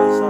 my.